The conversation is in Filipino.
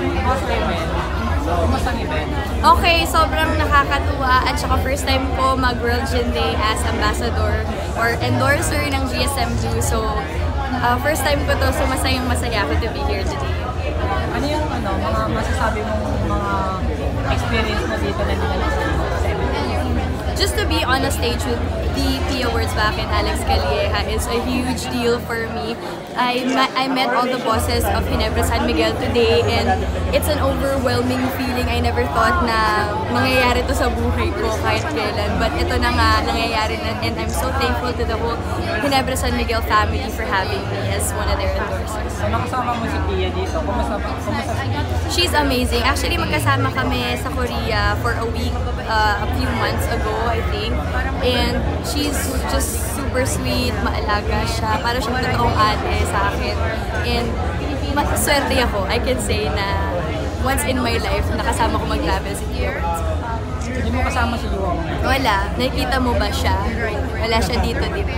Kumusta yung event? Event? Okay, sobrang nakakatuwa at saka first time ko mag World Gin Day as ambassador or endorser ng GSM Blue. So, uh, first time ko to, so masayang masaya ako to be here today. Ano yung ano, mga masasabi mong mga experience mo dito na seminar? Just to be on a stage with DP Awards back in Alex Calleja is a huge deal for me. I, I met all the bosses of Ginebra San Miguel today and it's an overwhelming feeling. I never thought na mangyayari to sa buhay ko kahit kailan. But ito na nga, nangyayari na and I'm so thankful to the whole Ginebra San Miguel family for having me as one of their endorsers. Nakasama mo si Pia dito. Kumusta, kumusta si Pia? She's amazing. Actually, magkasama kami sa Korea for a week uh, a few months ago, I think. And she's just super sweet, maalaga siya. Para siyang totoong ate sa akin. And ma- swerte ako, I can say na once in my life, nakasama ko mag-travel si Words. Hindi mo kasama si Yuang. Wala. Nakikita mo ba siya? Wala siya dito, di ba?